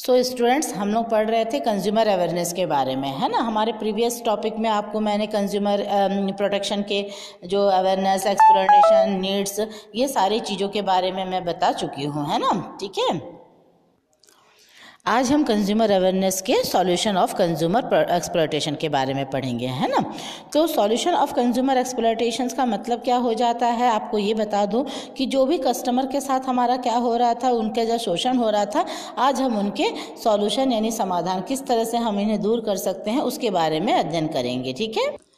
सो so, students हम लोग पढ़ रहे थे कंज्यूमर अवेयरनेस के बारे में है ना? हमारे प्रीवियस टॉपिक में आपको मैंने कंज्यूमर प्रोटेक्शन के जो अवेयरनेस एक्सप्लोरेशन नीड्स ये सारी चीज़ों के बारे में मैं बता चुकी हूँ है ना? ठीक है? आज हम कंज्यूमर अवेयरनेस के सॉल्यूशन ऑफ़ कंज्यूमर एक्सप्लोटेशन के बारे में पढ़ेंगे, है ना? तो सॉल्यूशन ऑफ़ कंज्यूमर एक्सप्लोटेशन का मतलब क्या हो जाता है? आपको ये बता दूँ कि जो भी कस्टमर के साथ हमारा क्या हो रहा था, उनका जो शोषण हो रहा था, आज हम उनके सॉल्यूशन यानी समाधान किस तरह से हम इन्हें दूर कर सकते हैं, उसके बारे में अध्ययन करेंगे, ठीक है?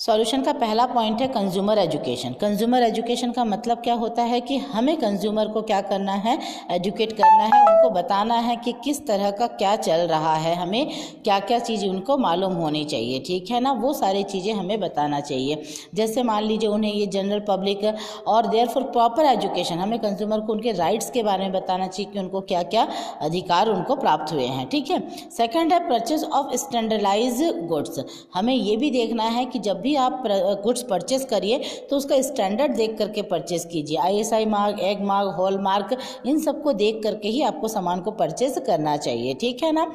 सॉल्यूशन का पहला पॉइंट है कंज्यूमर एजुकेशन कंज्यूमर एजुकेशन का मतलब क्या होता है कि हमें कंज्यूमर को क्या करना है? एजुकेट करना है, उनको बताना है कि किस तरह का क्या चल रहा है। हमें क्या क्या चीज़ उनको मालूम होनी चाहिए, ठीक है ना? वो सारी चीज़ें हमें बताना चाहिए। जैसे मान लीजिए उन्हें ये जनरल पब्लिक और देयर फॉर प्रॉपर एजुकेशन हमें कंज्यूमर को उनके राइट्स के बारे में बताना चाहिए कि उनको क्या क्या अधिकार उनको प्राप्त हुए हैं, ठीक है? सेकेंड है परचेज ऑफ़ स्टैंडर्डाइज गुड्स हमें ये भी देखना है कि जब भी आप गुड्स परचेस करिए तो उसका स्टैंडर्ड देख करके परचेस कीजिए। ISI mark egg mark hall mark इन सबको देख करके ही आपको सामान को परचेस करना चाहिए। ठीक है ना?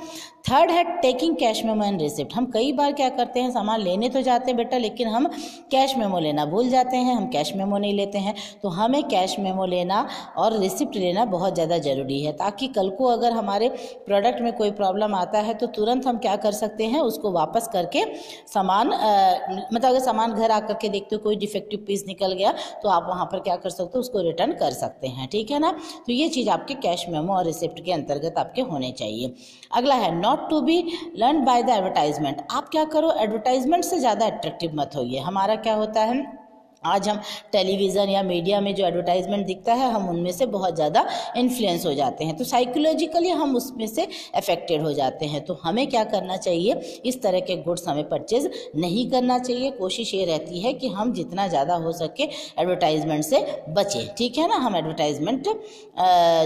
थर्ड है taking cash memo and receipt हम कई बार क्या करते हैं, सामान लेने तो जाते हैं बेटा, लेकिन हम कैश मेमो लेना भूल जाते हैं, हम कैश मेमो नहीं लेते हैं। तो हमें कैश मेमो लेना और रिसिप्ट लेना बहुत ज़्यादा ज़रूरी है, ताकि कल को अगर हमारे प्रोडक्ट में कोई प्रॉब्लम आता है तो तुरंत हम क्या कर सकते हैं, उसको वापस करके सामान मतलब अगर सामान घर आकर के देखते हो, कोई डिफेक्टिव पीस निकल गया तो आप वहाँ पर क्या कर सकते हो, उसको रिटर्न कर सकते हैं, ठीक है ना? तो ये चीज़ आपके कैश मेमो और रिसिप्ट के अंतर्गत आपके होने चाहिए। अगला है not to be learn by the advertisement आप क्या करो एडवर्टाइजमेंट से ज़्यादा अट्रैक्टिव मत होइए। हमारा क्या होता है? आज हम टेलीविज़न या मीडिया में जो एडवर्टाइजमेंट दिखता है, हम उनमें से बहुत ज़्यादा इन्फ्लुएंस हो जाते हैं। तो साइकोलॉजिकली हम उसमें से अफेक्टेड हो जाते हैं। तो हमें क्या करना चाहिए? इस तरह के गुड्स हमें परचेज नहीं करना चाहिए। कोशिश ये रहती है कि हम जितना ज़्यादा हो सके एडवर्टाइजमेंट से बचें। ठीक है ना? हम एडवर्टाइजमेंट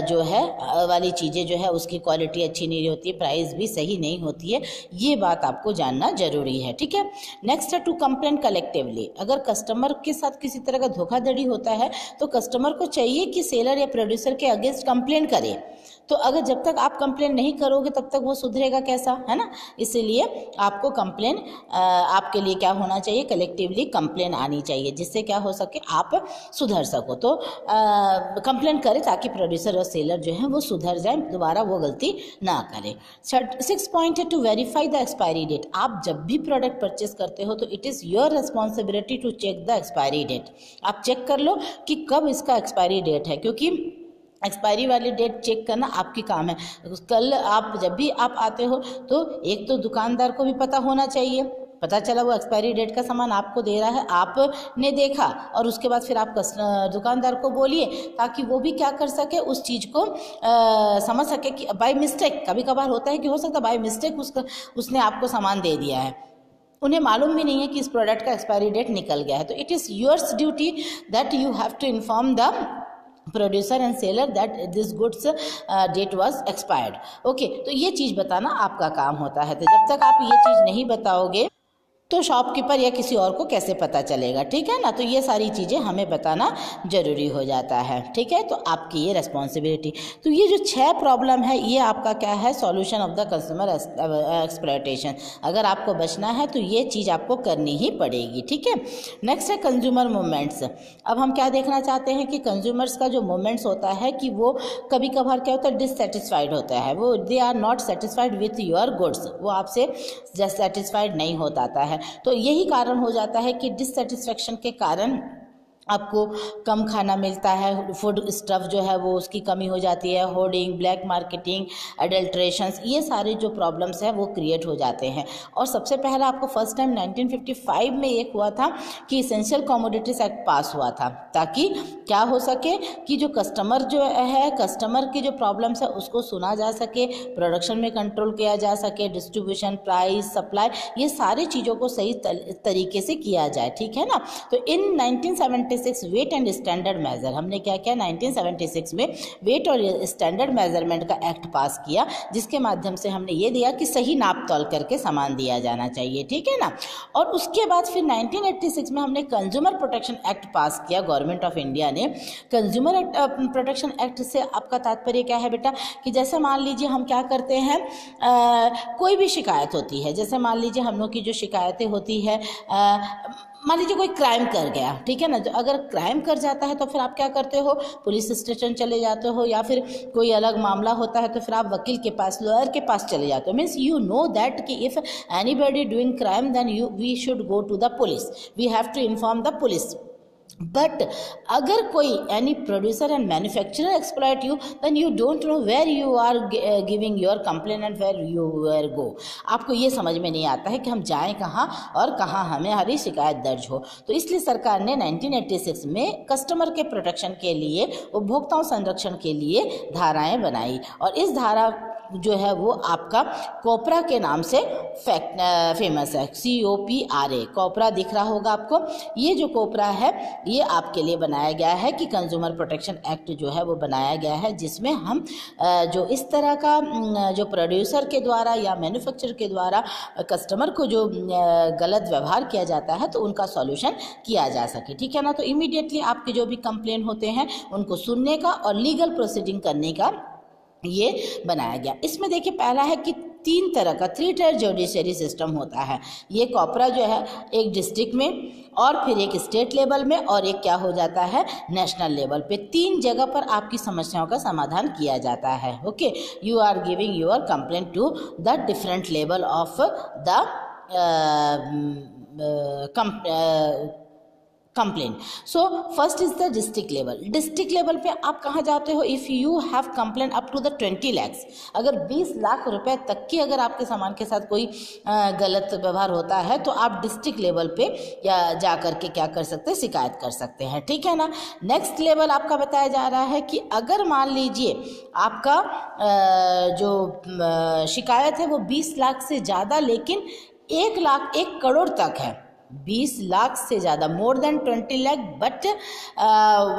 जो है वाली चीज़ें जो है, उसकी क्वालिटी अच्छी नहीं होती प्राइस भी सही नहीं होती है, ये बात आपको जानना ज़रूरी है। ठीक है? नेक्स्ट है टू कंप्लेन कलेक्टिवली अगर कस्टमर के साथ साथ किसी तरह का धोखाधड़ी होता है तो कस्टमर को चाहिए कि सेलर या प्रोड्यूसर के अगेंस्ट कंप्लेन करे। तो अगर जब तक आप कंप्लेन नहीं करोगे, तब तक वो सुधरेगा कैसा, है ना? इसीलिए आपको कंप्लेन आपके लिए क्या होना चाहिए? कलेक्टिवली कंप्लेन आनी चाहिए, जिससे क्या हो सके आप सुधर सको। तो कंप्लेन करें ताकि प्रोड्यूसर और सेलर जो है वो सुधर जाए, दोबारा वो गलती ना करें। सिक्स पॉइंट है to verify the expiry date आप जब भी प्रोडक्ट परचेस करते हो तो it is your responsibility to check the expiry date आप चेक कर लो कि कब इसका एक्सपायरी डेट है क्योंकि एक्सपायरी वाली डेट चेक करना आपकी काम है। कल आप जब भी आप आते हो तो एक तो दुकानदार को भी पता होना चाहिए। पता चला वो एक्सपायरी डेट का सामान आपको दे रहा है आपने देखा और उसके बाद फिर आप दुकानदार को बोलिए ताकि वो भी क्या कर सके उस चीज़ को आ, समझ सके कि बाय मिस्टेक कभी कभार होता है कि हो सकता है बाय मिस्टेक उसका उसने आपको सामान दे दिया है। उन्हें मालूम भी नहीं है कि इस प्रोडक्ट का एक्सपायरी डेट निकल गया है। तो it is yours duty that you have to inform the producer and seller that this goods date was expired okay तो ये चीज़ बताना आपका काम होता है। तो जब तक आप ये चीज़ नहीं बताओगे तो शॉपकीपर या किसी और को कैसे पता चलेगा? ठीक है ना? तो ये सारी चीज़ें हमें बताना ज़रूरी हो जाता है। ठीक है? तो आपकी ये रेस्पॉन्सिबिलिटी तो ये जो छः प्रॉब्लम है, ये आपका क्या है? Solution of the consumer exploitation अगर आपको बचना है तो ये चीज़ आपको करनी ही पड़ेगी। ठीक है? नेक्स्ट है कंज्यूमर मूवमेंट्स अब हम क्या देखना चाहते हैं कि कंज्यूमर्स का जो मूवमेंट्स होता है कि वो कभी कभार क्या होता है? डिससेटिस्फाइड होता है। वो they are not satisfied with your goods वो आपसे सेटिस्फाइड नहीं होता है। तो यही कारण हो जाता है कि डिससेटिस्फेक्शन के कारण आपको कम खाना मिलता है फ़ूड स्टफ़ जो है वो उसकी कमी हो जाती है होर्डिंग ब्लैक मार्केटिंग एडल्ट्रेशंस ये सारे जो प्रॉब्लम्स हैं वो क्रिएट हो जाते हैं। और सबसे पहला आपको फ़र्स्ट टाइम 1955 में एक हुआ था कि इसेंशियल कॉमोडिटीज एक्ट पास हुआ था, ताकि क्या हो सके कि जो कस्टमर जो है कस्टमर की जो प्रॉब्लम्स है उसको सुना जा सके प्रोडक्शन में कंट्रोल किया जा सके डिस्ट्रीब्यूशन प्राइस सप्लाई ये सारी चीज़ों को सही तरीके से किया जाए, ठीक है ना? तो in nineteen 1976 weight and standard measure. हमने क्या किया? 1976 में वेट और स्टैंडर्ड मेज़रमेंट का एक्ट पास किया, जिसके माध्यम से हमने ये दिया कि सही नाप तोल करके सामान दिया जाना चाहिए, ठीक है ना? और उसके बाद फिर 1986 में हमने कंज्यूमर प्रोटेक्शन एक्ट पास किया, गवर्नमेंट ऑफ़ इंडिया ने। कंज्यूमर प्रोटेक्शन एक्ट से आपका तात्पर्य क्या है बेटा? कि जैसे मान लीजिए हम क्या करते हैं कोई भी शिकायत होती है, जैसे मान लीजिए हम लोग की जो शिकायतें होती है मान लीजिए कोई क्राइम कर गया, ठीक है ना? जो अगर क्राइम कर जाता है तो फिर आप क्या करते हो? पुलिस स्टेशन चले जाते हो या फिर कोई अलग मामला होता है तो फिर आप वकील के पास लॉयर के पास चले जाते हो। मीन्स यू नो दैट कि if anybody doing crime then you we should go to the police we have to inform the police but अगर कोई any producer and manufacturer exploit you then you don't know where you are giving your complain and where you were go आपको ये समझ में नहीं आता है कि हम जाएँ कहाँ और कहाँ हमें हरी शिकायत दर्ज हो। तो इसलिए सरकार ने 1986 में कस्टमर के प्रोटेक्शन के लिए, उपभोक्ताओं संरक्षण के लिए धाराएँ बनाई। और इस धारा जो है वो आपका कोपरा के नाम से फैक्ट फ़ेमस है। सी ओ पी आर ए कोपरा दिख रहा होगा आपको। ये जो कोपरा है, ये आपके लिए बनाया गया है कि कंज्यूमर प्रोटेक्शन एक्ट जो है वो बनाया गया है, जिसमें हम जो इस तरह का जो प्रोड्यूसर के द्वारा या मैन्युफैक्चर के द्वारा कस्टमर को जो गलत व्यवहार किया जाता है तो उनका सॉल्यूशन किया जा सके। ठीक है ना? तो इमीडिएटली आपके जो भी कंप्लेन होते हैं, उनको सुनने का और लीगल प्रोसीडिंग करने का ये बनाया गया। इसमें देखिए, पहला है कि तीन तरह का थ्री टायर जुडिशरी सिस्टम होता है। ये कॉपरा जो है, एक डिस्ट्रिक्ट में और फिर एक स्टेट लेवल में और एक क्या हो जाता है नेशनल लेवल पे। तीन जगह पर आपकी समस्याओं का समाधान किया जाता है। Okay you are giving your complaint to the different level of the complain so first is the district level district level पे आप कहाँ जाते हो? If you have complain up to the twenty lakhs अगर बीस लाख रुपए तक की अगर आपके सामान के साथ कोई गलत व्यवहार होता है तो आप डिस्ट्रिक्ट लेवल पे या जा करके क्या कर सकते हैं? शिकायत कर सकते हैं। ठीक है ना? नेक्स्ट लेवल आपका बताया जा रहा है कि अगर मान लीजिए आपका जो शिकायत है वो बीस लाख से ज़्यादा, लेकिन एक लाख, एक करोड़ तक है। बीस लाख से ज़्यादा more than twenty lakh but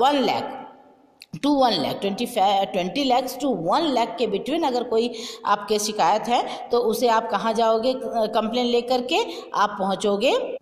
one lakh to one lakh twenty twenty lakhs to one lakh के बिटवीन अगर कोई आपके शिकायत है तो उसे आप कहाँ जाओगे कंप्लेन लेकर के आप पहुँचोगे?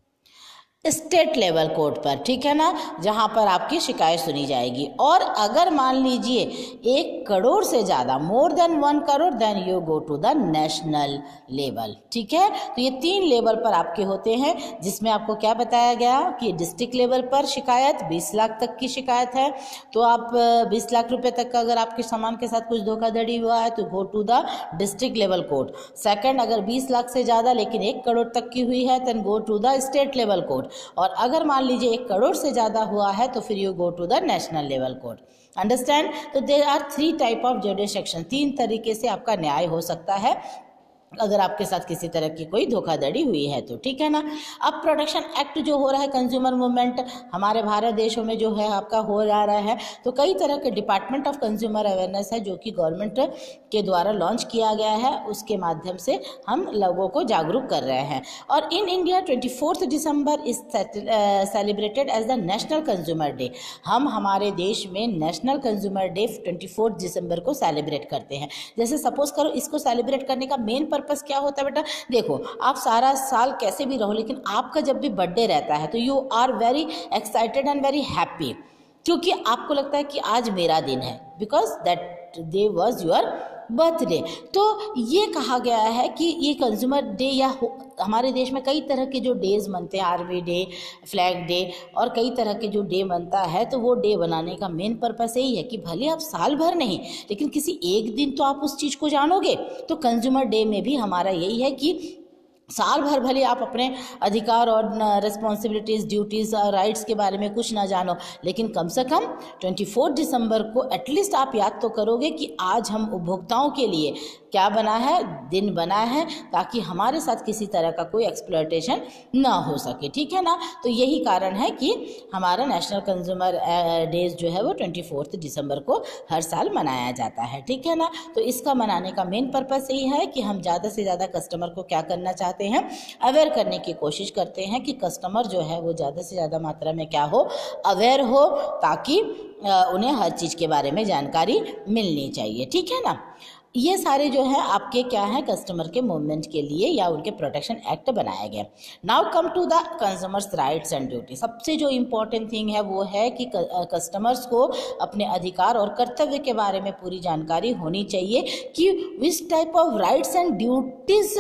स्टेट लेवल कोर्ट पर, ठीक है ना? जहाँ पर आपकी शिकायत सुनी जाएगी। और अगर मान लीजिए, एक करोड़ से ज़्यादा more than one crore then you go to the national level ठीक है? तो ये तीन लेवल पर आपके होते हैं, जिसमें आपको क्या बताया गया कि डिस्ट्रिक्ट लेवल पर शिकायत 20 लाख तक की शिकायत है। तो आप 20 लाख रुपये तक का अगर आपके सामान के साथ कुछ धोखाधड़ी हुआ है तो go to the district level court second अगर 20 लाख से ज़्यादा, लेकिन एक करोड़ तक की हुई है then go to the state level court और अगर मान लीजिए एक करोड़ से ज़्यादा हुआ है तो फिर you go to the national level court understand तो there are three type of jurisdiction तीन तरीके से आपका न्याय हो सकता है। अगर आपके साथ किसी तरह की कोई धोखाधड़ी हुई है तो ठीक है ना? अब प्रोटेक्शन एक्ट जो हो रहा है कंज्यूमर मूवमेंट हमारे भारत देशों में जो है आपका हो जा रहा है तो कई तरह के डिपार्टमेंट ऑफ़ कंज्यूमर अवेयरनेस है जो कि गवर्नमेंट के द्वारा लॉन्च किया गया है। उसके माध्यम से हम लोगों को जागरूक कर रहे हैं। और in India twenty fourth December is celebrated as the national consumer day हम हमारे देश में national consumer day twenty December को सेलिब्रेट करते हैं। जैसे सपोज़ करो, इसको सेलिब्रेट करने का मेन पर्पस क्या होता है बेटा? देखो, आप सारा साल कैसे भी रहो, लेकिन आपका जब भी बर्थडे रहता है तो you are very excited and very happy क्योंकि आपको लगता है कि आज मेरा दिन है because that day was your birthday. तो ये कहा गया है कि ये कंज्यूमर डे या हमारे देश में कई तरह के जो डेज़ बनते हैं आर्मी डे फ्लैग डे और कई तरह के जो डे बनता है तो वो डे बनाने का मेन पर्पस यही है कि भले आप साल भर नहीं, लेकिन किसी एक दिन तो आप उस चीज़ को जानोगे। तो कंज्यूमर डे में भी हमारा यही है कि साल भर भले आप अपने अधिकार और रिस्पॉन्सिबिलिटीज़ ड्यूटीज़ और राइट्स के बारे में कुछ ना जानो, लेकिन कम से कम 24 दिसंबर को एटलीस्ट आप याद तो करोगे कि आज हम उपभोक्ताओं के लिए क्या बना है, दिन बना है, ताकि हमारे साथ किसी तरह का कोई एक्सप्लोटेशन ना हो सके, ठीक है ना? तो यही कारण है कि हमारा नेशनल कंज्यूमर डेज़ जो है वो ट्वेंटी फोर्थ दिसंबर को हर साल मनाया जाता है, ठीक है ना? तो इसका मनाने का मेन पर्पस यही है कि हम ज़्यादा से ज़्यादा कस्टमर को क्या करना चाहते हैं? अवेयर करने की कोशिश करते हैं कि कस्टमर जो है वो ज़्यादा से ज़्यादा मात्रा में क्या हो? अवेयर हो, ताकि उन्हें हर चीज़ के बारे में जानकारी मिलनी चाहिए, ठीक है ना? ये सारे जो है आपके क्या है? कस्टमर के मूवमेंट के लिए या उनके प्रोटेक्शन एक्ट बनाया गया now come to the consumers rights and duty सबसे जो इम्पोर्टेंट थिंग है वो है कि कस्टमर्स को अपने अधिकार और कर्तव्य के बारे में पूरी जानकारी होनी चाहिए कि which type of rights and duties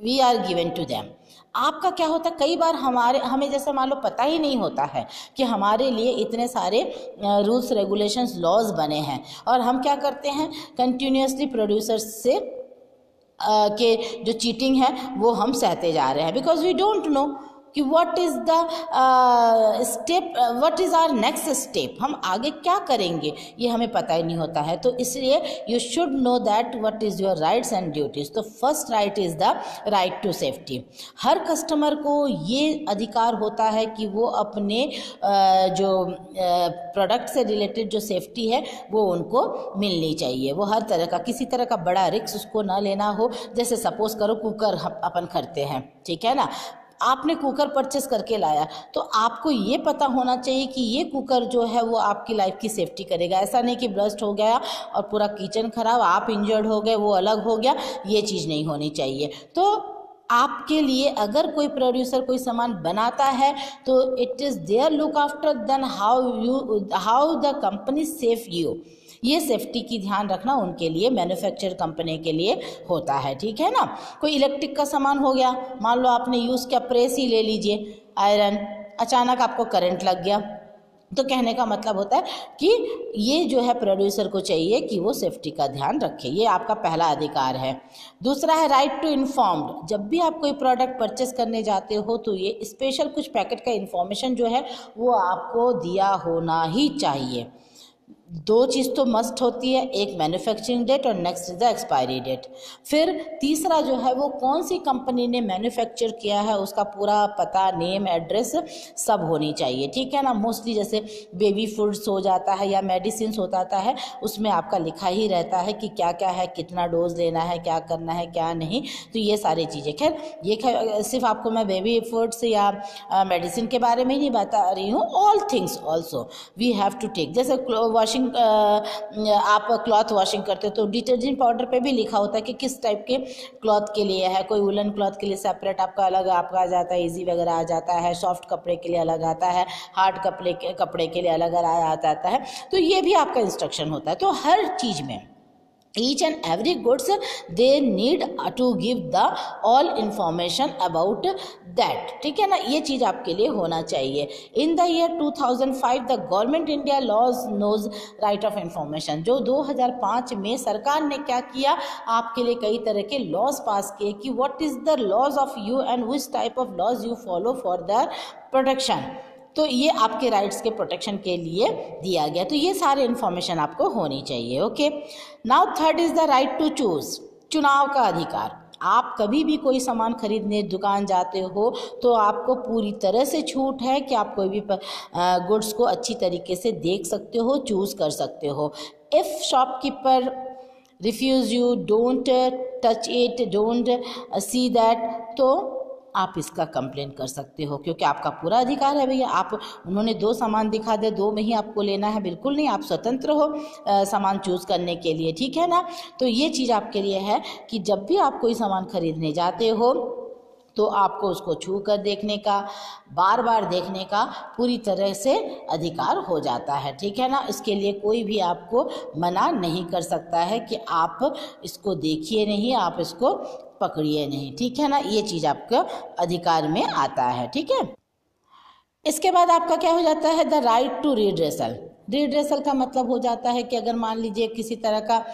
we are given to them आपका क्या होता है? कई बार हमारे, हमें जैसे मान लो पता ही नहीं होता है कि हमारे लिए इतने सारे रूल्स रेगुलेशंस लॉज बने हैं। और हम क्या करते हैं? कंटिन्यूसली प्रोड्यूसर्स से के जो चीटिंग है, वो हम सहते जा रहे हैं। बिकॉज़ वी डोंट नो कि what is the step what is are next step हम आगे क्या करेंगे? ये हमें पता ही नहीं होता है। तो इसलिए you should know that what is your rights and duties तो first right is the right to safety her customer को ये अधिकार होता है कि वो अपने uh, जो प्रोडक्ट uh, से रिलेटेड जो सेफ्टी है वो उनको मिलनी चाहिए। वो हर तरह का किसी तरह का बड़ा रिक्स उसको ना लेना हो। जैसे सपोज़ करो कुकर अपन करते हैं। ठीक है ना? आपने कुकर परचेस करके लाया तो आपको ये पता होना चाहिए कि ये कुकर जो है वो आपकी लाइफ की सेफ्टी करेगा। ऐसा नहीं कि ब्रस्ट हो गया और पूरा किचन खराब, आप इंजर्ड हो गए, वो अलग हो गया, ये चीज़ नहीं होनी चाहिए। तो आपके लिए अगर कोई प्रोड्यूसर कोई सामान बनाता है तो it is there look after then how you how the company safe you ये सेफ्टी की ध्यान रखना उनके लिए मैन्युफैक्चर कंपनी के लिए होता है, ठीक है ना? कोई इलेक्ट्रिक का सामान हो गया, मान लो आपने यूज़ किया प्रेस ही ले लीजिए आयरन अचानक आपको करंट लग गया। तो कहने का मतलब होता है कि ये जो है प्रोड्यूसर को चाहिए कि वो सेफ्टी का ध्यान रखे, ये आपका पहला अधिकार है। दूसरा है राइट टू इन्फॉर्म्ड जब भी आप कोई प्रोडक्ट परचेस करने जाते हो तो ये स्पेशल कुछ पैकेट का इन्फॉर्मेशन जो है वो आपको दिया होना ही चाहिए। दो चीज़ तो मस्ट होती है, एक मैन्युफैक्चरिंग डेट और next is the expiry date फिर तीसरा जो है, वो कौन सी कंपनी ने मैन्युफैक्चर किया है, उसका पूरा पता नेम एड्रेस सब होनी चाहिए, ठीक है ना? मोस्टली जैसे बेबी फूड्स हो जाता है या मेडिसिन हो जाता है, उसमें आपका लिखा ही रहता है कि क्या क्या है, कितना डोज लेना है, क्या करना है, क्या नहीं तो ये सारी चीज़ें। खैर, ये खैर, सिर्फ़ आपको मैं बेबी फूड्स या मेडिसिन के बारे में ही नहीं बता रही हूँ all things also we have to take जैसे वॉशिंग वॉशिंग आप क्लॉथ वॉशिंग करते हो तो डिटर्जेंट पाउडर पे भी लिखा होता है कि किस टाइप के क्लॉथ के लिए है। कोई वुलन क्लॉथ के लिए सेपरेट आपका अलग आपका आ जाता है ईजी वगैरह आ जाता है सॉफ्ट कपड़े के लिए अलग आता है हार्ड कपड़े के कपड़े के लिए अलग आ जाता है। तो ये भी आपका इंस्ट्रक्शन होता है। तो हर चीज़ में each and every goods, they need to give the all information about that. ठीक है ना? ये चीज़ आपके लिए होना चाहिए। In the year 2005 the government India laws knows right of information जो 2005 में सरकार ने क्या किया? आपके लिए कई तरह के लॉज पास किए कि what is the laws of you and which type of laws you follow for the protection तो ये आपके राइट्स के प्रोटेक्शन के लिए दिया गया। तो ये सारे इन्फॉर्मेशन आपको होनी चाहिए okay now third is the right to choose चुनाव का अधिकार। आप कभी भी कोई सामान खरीदने दुकान जाते हो तो आपको पूरी तरह से छूट है कि आप कोई भी गुड्स को अच्छी तरीके से देख सकते हो चूज़ कर सकते हो। If shopkeeper refuse you don't touch it don't see that तो आप इसका कंप्लेन कर सकते हो, क्योंकि आपका पूरा अधिकार है भैया। आप, उन्होंने दो सामान दिखा दे, दो में ही आपको लेना है, बिल्कुल नहीं, आप स्वतंत्र हो सामान चूज़ करने के लिए, ठीक है ना? तो ये चीज़ आपके लिए है कि जब भी आप कोई सामान खरीदने जाते हो तो आपको उसको छू कर देखने का बार बार देखने का पूरी तरह से अधिकार हो जाता है, ठीक है ना? इसके लिए कोई भी आपको मना नहीं कर सकता है कि आप इसको देखिए नहीं, आप इसको पकड़िए नहीं, ठीक है ना? ये चीज़ आपके अधिकार में आता है, ठीक है? इसके बाद आपका क्या हो जाता है? The right to redressal redressal का मतलब हो जाता है कि अगर मान लीजिए किसी तरह का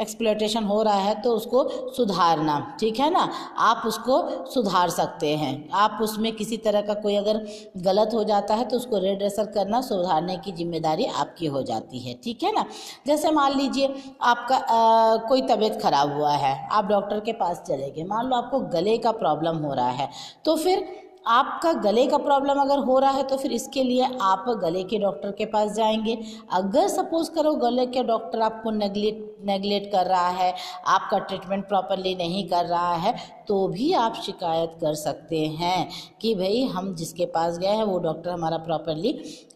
एक्सप्लोटेशन हो रहा है तो उसको सुधारना ठीक है ना? आप उसको सुधार सकते हैं। आप उसमें किसी तरह का कोई अगर गलत हो जाता है तो उसको रेड्रेसर करना सुधारने की ज़िम्मेदारी आपकी हो जाती है ठीक है ना? जैसे मान लीजिए आपका आ, कोई तबीयत खराब हुआ है आप डॉक्टर के पास चले गए मान लो आपको गले का प्रॉब्लम हो रहा है तो फिर आपका गले का प्रॉब्लम अगर हो रहा है तो फिर इसके लिए आप गले के डॉक्टर के पास जाएँगे। अगर सपोज़ करो गले के डॉक्टर आपको नेगलेक्ट नेगलेक्ट कर रहा है, आपका ट्रीटमेंट प्रॉपरली नहीं कर रहा है तो भी आप शिकायत कर सकते हैं कि भाई हम जिसके पास गए हैं, वो डॉक्टर हमारा प्रॉपरली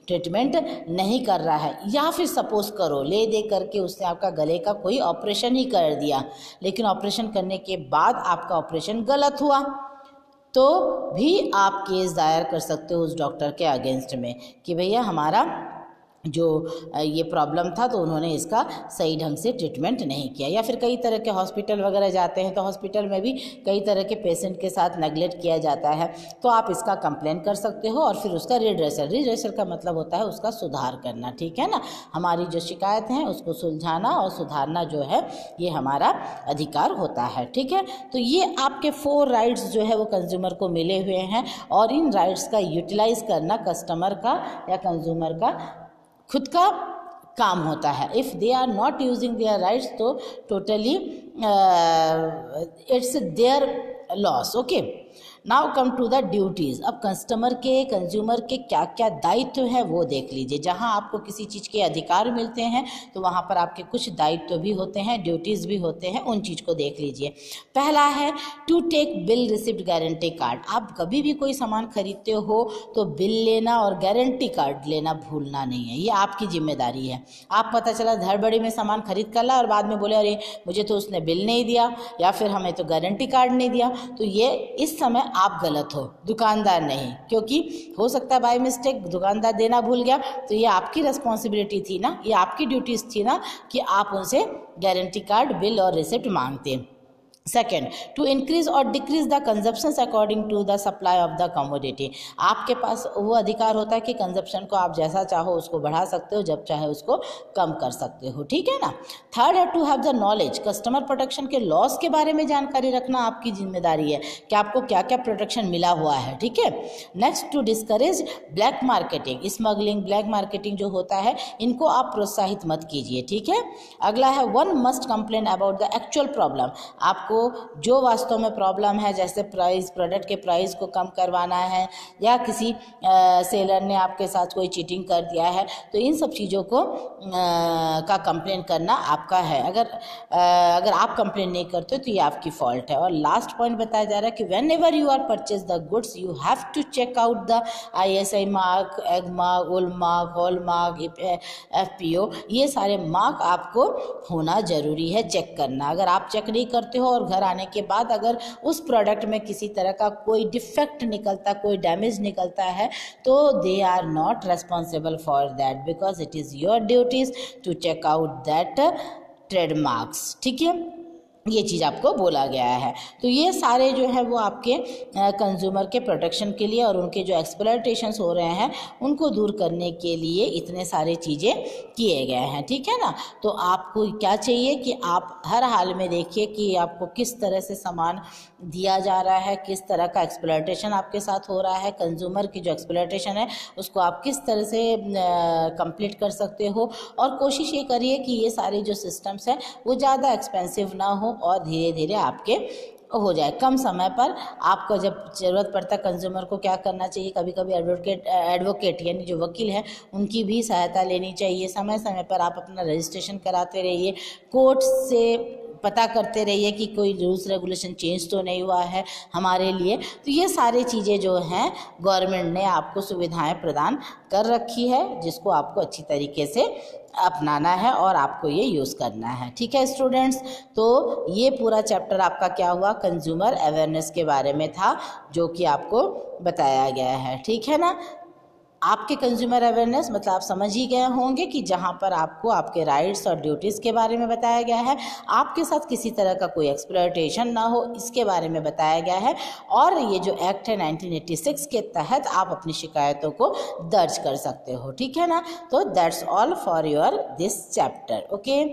ट्रीटमेंट नहीं कर रहा है। या फिर सपोज़ करो, ले दे करके उसने आपका गले का कोई ऑपरेशन ही कर दिया, लेकिन ऑपरेशन करने के बाद आपका ऑपरेशन गलत हुआ। तो भी आप केस दायर कर सकते हो उस डॉक्टर के अगेंस्ट में कि भैया हमारा जो ये प्रॉब्लम था तो उन्होंने इसका सही ढंग से ट्रीटमेंट नहीं किया। या फिर कई तरह के हॉस्पिटल वगैरह जाते हैं तो हॉस्पिटल में भी कई तरह के पेशेंट के साथ नेगलेक्ट किया जाता है। तो आप इसका कंप्लेन कर सकते हो और फिर उसका रिड्रेसर रिड्रेसर का मतलब होता है उसका सुधार करना, ठीक है ना? हमारी जो शिकायत है, उसको सुलझाना और सुधारना जो है, ये हमारा अधिकार होता है, ठीक है? तो ये आपके फोर राइट्स जो है, वो कंज्यूमर को मिले हुए हैं और इन राइट्स का यूटिलाइज करना कस्टमर का या कंज्यूमर का खुद का काम होता है। If they are not using their rights तो totally it's their loss okay now come to the duties अब कस्टमर के कंज्यूमर के क्या क्या दायित्व हैं वो देख लीजिए। जहाँ आपको किसी चीज़ के अधिकार मिलते हैं तो वहाँ पर आपके कुछ दायित्व भी होते हैं ड्यूटीज़ भी होते हैं, उन चीज़ को देख लीजिए। पहला है to take bill receipt guarantee card आप कभी भी कोई सामान खरीदते हो तो बिल लेना और गारंटी कार्ड लेना भूलना नहीं है। ये आपकी ज़िम्मेदारी है। आप पता चला, धड़बड़ी में सामान खरीद कर ला और बाद में बोले, अरे, मुझे तो उसने बिल नहीं दिया या फिर हमें तो गारंटी कार्ड नहीं दिया। तो ये इस समय आप गलत हो, दुकानदार नहीं। क्योंकि हो सकता है बाई मिस्टेक दुकानदार देना भूल गया तो ये आपकी रिस्पॉन्सिबिलिटी थी ना, ये आपकी ड्यूटीज़ थी ना कि आप उनसे गारंटी कार्ड बिल और रिसिप्ट मांगते। सेकेंड टू इंक्रीज और decrease the consumption according to the supply of the commodity आपके पास वो अधिकार होता है कि कंजप्शन को आप जैसा चाहो उसको बढ़ा सकते हो, जब चाहे उसको कम कर सकते हो, ठीक है ना? थर्ड है to have the knowledge customer protection के लॉस के बारे में जानकारी रखना आपकी ज़िम्मेदारी है कि आपको क्या क्या प्रोटेक्शन मिला हुआ है, ठीक है? Next to discourage black marketing smuggling black marketing जो होता है, इनको आप प्रोत्साहित मत कीजिए, ठीक है? अगला है one must complain about the actual problem आपको को जो वास्तव में प्रॉब्लम है जैसे प्राइस प्रोडक्ट के प्राइस को कम करवाना है या किसी आ, सेलर ने आपके साथ कोई चीटिंग कर दिया है तो इन सब चीज़ों को आ, का कंप्लेन करना आपका है। अगर आ, अगर आप कंप्लेन नहीं करते तो ये आपकी फॉल्ट है। और लास्ट पॉइंट बताया जा रहा है कि whenever you are purchase the goods you have to check out the I S I mark agmark hall mark hallmark F P O ये सारे मार्क आपको होना ज़रूरी है चेक करना। अगर आप चेक नहीं करते हो और घर आने के बाद अगर उस प्रोडक्ट में किसी तरह का कोई डिफेक्ट निकलता, कोई डैमेज निकलता है तो they are not responsible for that because it is your duties to check out that trademarks ठीक है? ये चीज़ आपको बोला गया है। तो ये सारे जो है वो आपके कंज्यूमर के प्रोटेक्शन के लिए और उनके जो एक्सप्लाइटेशन हो रहे हैं, उनको दूर करने के लिए इतने सारे चीज़ें किए गए हैं, ठीक है ना? तो आपको क्या चाहिए कि आप हर हाल में देखिए कि आपको किस तरह से सामान दिया जा रहा है, किस तरह का एक्सप्लाइटेशन आपके साथ हो रहा है कंज्यूमर की जो एक्सप्लाइटेशन है, उसको आप किस तरह से कंप्लीट कर सकते हो? और कोशिश ये करिए कि ये सारे जो सिस्टम्स हैं, वो ज़्यादा एक्सपेंसिव ना हो और धीरे धीरे आपके हो जाए। कम समय पर आपको जब ज़रूरत पड़ता है कंज्यूमर को क्या करना चाहिए? कभी कभी एडवोकेट एडवोकेट यानी जो वकील है, उनकी भी सहायता लेनी चाहिए। समय समय पर आप अपना रजिस्ट्रेशन कराते रहिए। कोर्ट से पता करते रहिए कि कोई रूल्स रेगुलेशन चेंज तो नहीं हुआ है हमारे लिए। तो ये सारी चीज़ें जो हैं गवर्नमेंट ने आपको सुविधाएँ प्रदान कर रखी है, जिसको आपको अच्छी तरीके से अपनाना है और आपको ये यूज़ करना है। ठीक है स्टूडेंट्स तो ये पूरा चैप्टर आपका क्या हुआ? कंज्यूमर अवेयरनेस के बारे में था, जो कि आपको बताया गया है। ठीक है ना? आपके कंज्यूमर अवेयरनेस मतलब आप समझ ही गए होंगे कि जहाँ पर आपको आपके राइट्स और ड्यूटीज़ के बारे में बताया गया है। आपके साथ किसी तरह का कोई एक्सप्लोइटेशन ना हो, इसके बारे में बताया गया है। और ये जो एक्ट है 1986 के तहत आप अपनी शिकायतों को दर्ज कर सकते हो, ठीक है ना? तो that's all for your this chapter okay